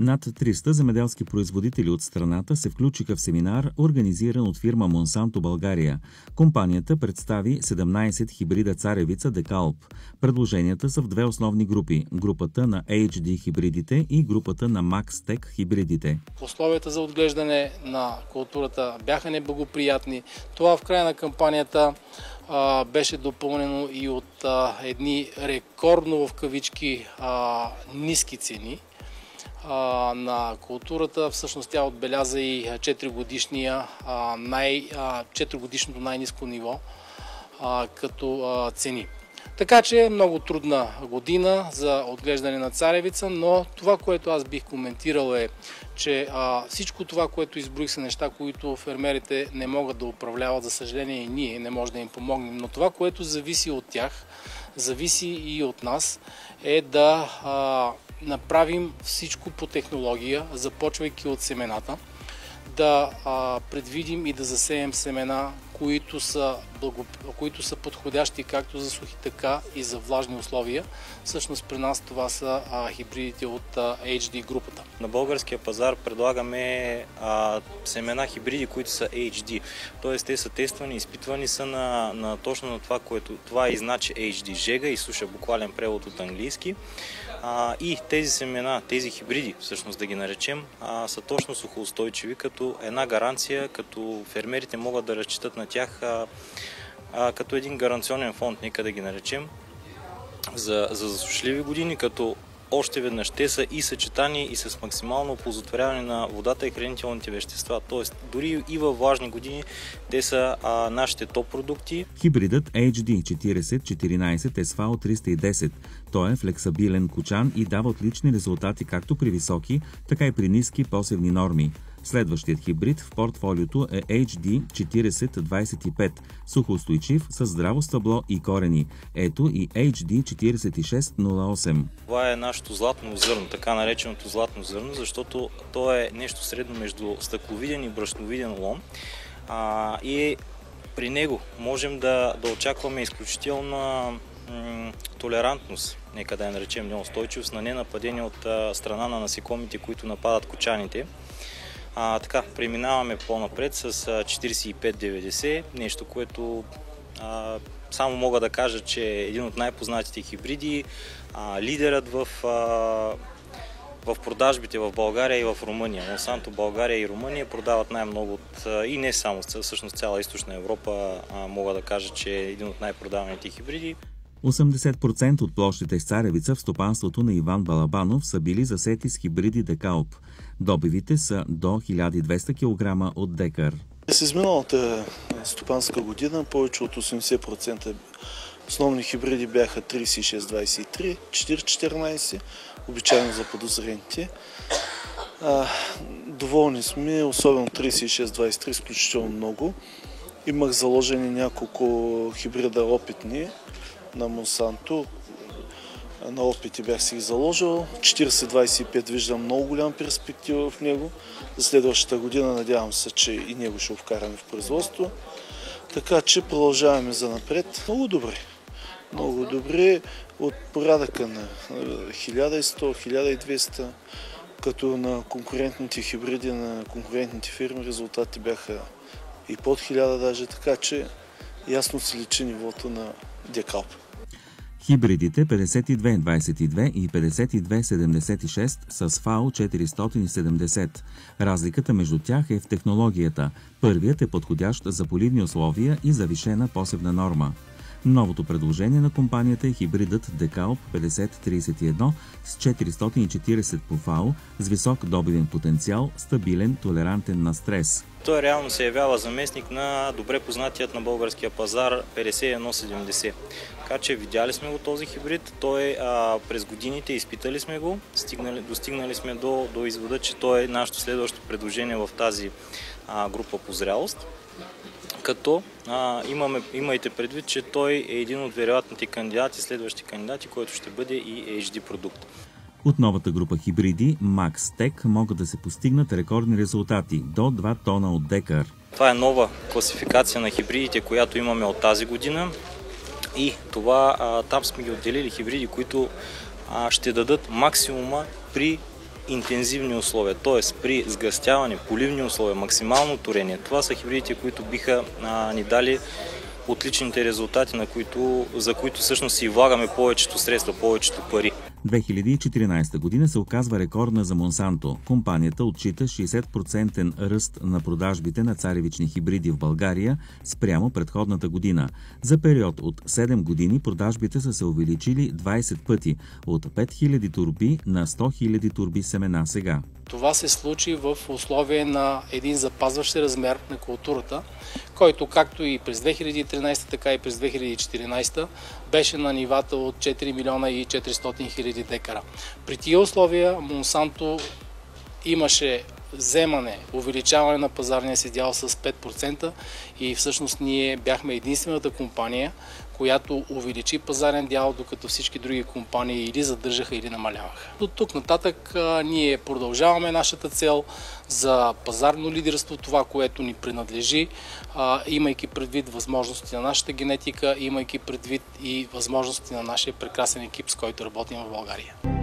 Над 300 земеделски производители от страната се включиха в семинар, организиран от фирма Монсанто България. Компанията представи 17 хибрида царевица Декалп. Предложенията са в две основни групи – групата на HD хибридите и групата на Maxtec хибридите. Условията за отглеждане на културата бяха неблагоприятни. Това в края на кампанията беше допълнено и от едни рекордно в кавички ниски цени на културата. Всъщност тя отбеляза и 4 годишния, най, 4 годишното най-низко ниво като цени. Така че е много трудна година за отглеждане на царевица, но това, което аз бих коментирал е, че всичко това, което изброих са неща, които фермерите не могат да управляват, за съжаление и ние не можем да им помогнем, но това, което зависи от тях, зависи и от нас, е да а, направим всичко по технология, започвайки от семената, да предвидим и да засеем семена, които са, благо... които са подходящи както за сухи, така и за влажни условия. Всъщност при нас това са а, хибридите от а, HD групата. На българския пазар предлагаме а, семена хибриди, които са HD. Тоест те са тествани, изпитвани са на, на точно на това, което това и значи HD. Жега и суша, буквален превод от английски. А, и тези семена, тези хибриди, всъщност да ги наречем, а, са точно сухоустойчиви, като една гаранция, като фермерите могат да разчитат на тях а, а, като един гаранционен фонд, нека да ги наречем, за, за засушливи години, като още веднъж те са и съчетани и с максимално оползотворяване на водата и хранителните вещества. Тоест, дори и във влажни години те са а, нашите топ продукти. Хибридът HD 4014 SVO 310. Той е флексабилен кучан и дава отлични резултати както при високи, така и при ниски посевни норми. Следващият хибрид в портфолиото е HD 4025, сухоустойчив с здраво стъбло и корени. Ето и HD 4608. Това е нашето златно зърно, така нареченото златно зърно, защото то е нещо средно между стъкловиден и брашновиден лом. А, и при него можем да, да очакваме изключителна толерантност, нека да я наречем неустойчивост на ненападение от а, страна на насекомите, които нападат кочаните. А, така, преминаваме по-напред с 4590, нещо, което а, само мога да кажа, че е един от най-познатите хибриди, а, лидерът в, а, в продажбите в България и в Румъния. Монсанто България и Румъния продават най-много от, и не само, всъщност цяла източна Европа, а, мога да кажа, че е един от най-продаваните хибриди. 80% от площите с царевица в стопанството на Иван Балабанов са били засети с хибриди Декалп. Добивите са до 1200 кг от декар. С изминалата стопанска година повече от 80% основни хибриди бяха 36-23, 4-14, обичайно за подозрените. доволни сме, особено 36-23, изключително много. Имах заложени няколко хибрида опитни, на Монсанто. На опити бях си ги заложил. 40-25 виждам много голяма перспектива в него. За следващата година надявам се, че и него ще вкараме в производство. Така че продължаваме за напред. Много добре. Много добре. От порадъка на 1100-1200 като на конкурентните хибриди на конкурентните фирми резултати бяха и под 1000 даже, така че ясно се личи нивото на Декалп. Хибридите 5222 и 5276 с ФАО 470. Разликата между тях е в технологията. Първият е подходящ за поливни условия и завишена посевна норма. Новото предложение на компанията е хибридът Decalp 5031 с 440 по ФАО с висок добивен потенциал, стабилен, толерантен на стрес. Той реално се явява заместник на добре познатият на българския пазар 5170. Така че видяли сме го този хибрид, той а, през годините изпитали сме го, стигнали, достигнали сме до, до извода, че той е нашето следващо предложение в тази а, група по зрялост като а, имаме, имайте предвид, че той е един от вероятните кандидати, следващи кандидати, който ще бъде и HD продукт. От новата група хибриди Max Tech могат да се постигнат рекордни резултати до 2 тона от декар. Това е нова класификация на хибридите, която имаме от тази година. И това, а, там сме ги отделили хибриди, които а, ще дадат максимума при интензивни условия, т.е. при сгъстяване, поливни условия, максимално турение. Това са хибридите, които биха а, ни дали отличните резултати, на които, за които всъщност си влагаме повечето средства, повечето пари. 2014 година се оказва рекордна за Монсанто. Компанията отчита 60% ръст на продажбите на царевични хибриди в България спрямо предходната година. За период от 7 години продажбите са се увеличили 20 пъти от 5000 турби на 100 000 турби семена сега. Това се случи в условие на един запазващ размер на културата, който както и през 2013, така и през 2014 беше на нивата от 4 милиона и 400 хиляди декара. При тия условия Монсанто имаше вземане, увеличаване на пазарния си дял с 5% и всъщност ние бяхме единствената компания, която увеличи пазарен дял, докато всички други компании или задържаха, или намаляваха. До тук нататък ние продължаваме нашата цел за пазарно лидерство, това, което ни принадлежи, имайки предвид възможности на нашата генетика, имайки предвид и възможности на нашия прекрасен екип, с който работим в България.